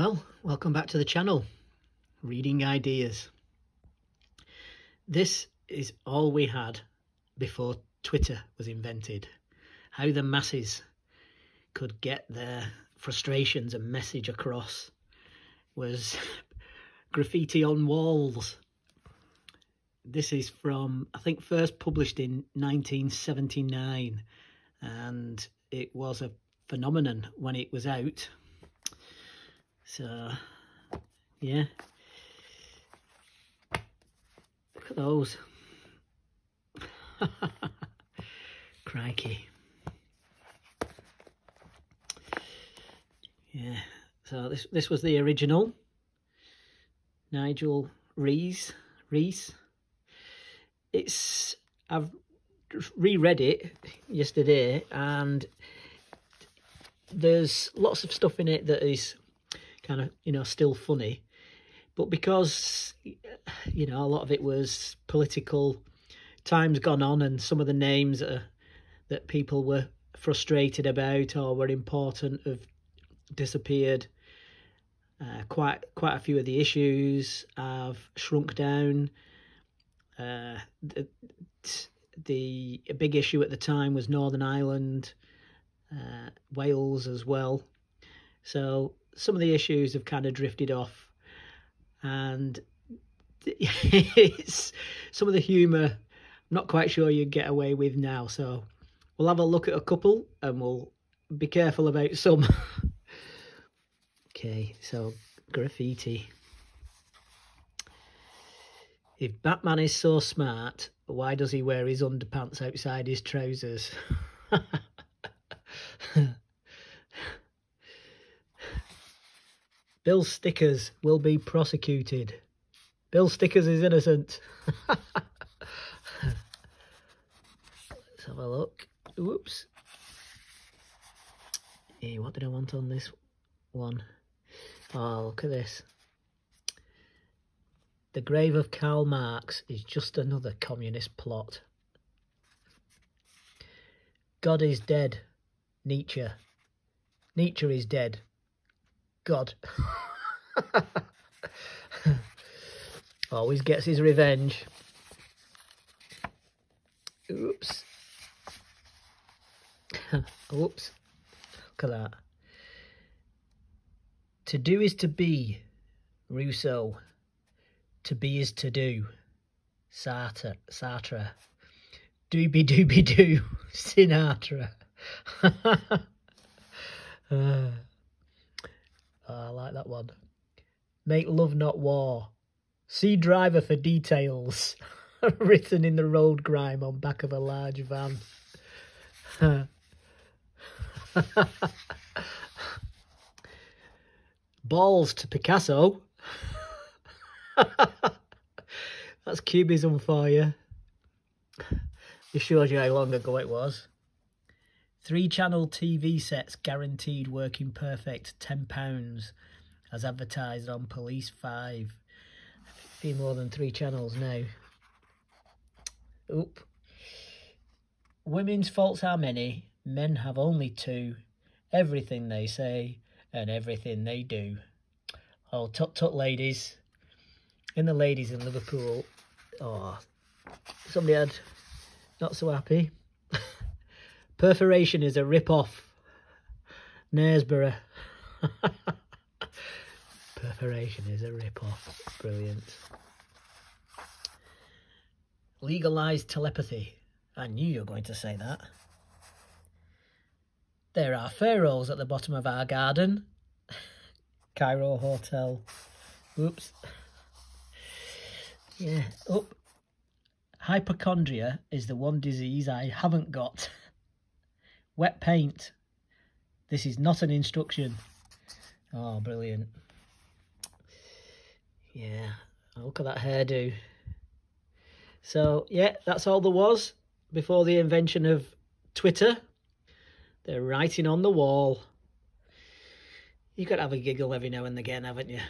Well, welcome back to the channel, Reading Ideas. This is all we had before Twitter was invented. How the masses could get their frustrations and message across was graffiti on walls. This is from, I think, first published in 1979, and it was a phenomenon when it was out so, yeah. Look at those. Crikey. Yeah, so this this was the original. Nigel Rees. Rees. It's I've reread it yesterday and there's lots of stuff in it that is kind of, you know, still funny. But because, you know, a lot of it was political, time's gone on and some of the names that, that people were frustrated about or were important have disappeared. Uh, quite quite a few of the issues have shrunk down. Uh, the, the big issue at the time was Northern Ireland, uh, Wales as well. So some of the issues have kind of drifted off. And it's some of the humour I'm not quite sure you get away with now. So we'll have a look at a couple and we'll be careful about some. Okay so graffiti. If Batman is so smart why does he wear his underpants outside his trousers Bill Stickers will be prosecuted. Bill Stickers is innocent. Let's have a look. Whoops. Hey, what did I want on this one? Oh, look at this. The grave of Karl Marx is just another communist plot. God is dead. Nietzsche. Nietzsche is dead. God. Always gets his revenge. Oops. Oops. Look at that. To do is to be. Rousseau. To be is to do. Sartre. Sartre. Doobie doobie doo. Sinatra. uh. That one. Make love not war. See driver for details. Written in the road grime on back of a large van. Balls to Picasso. That's cubism for you. It shows you how long ago it was. Three channel TV sets guaranteed working perfect, £10, as advertised on Police 5. A few more than three channels now. Oop. Women's faults are many, men have only two. Everything they say and everything they do. Oh, tut tut ladies. In the ladies in Liverpool, oh, somebody had not so happy. Perforation is a rip-off. Knaresborough. Perforation is a rip-off. Brilliant. Legalised telepathy. I knew you were going to say that. There are pharaohs at the bottom of our garden. Cairo Hotel. Oops. Yeah. Oh. Hypochondria is the one disease I haven't got. Wet paint. This is not an instruction. Oh, brilliant. Yeah, look at that hairdo. So, yeah, that's all there was before the invention of Twitter. They're writing on the wall. You've got to have a giggle every now and again, haven't you?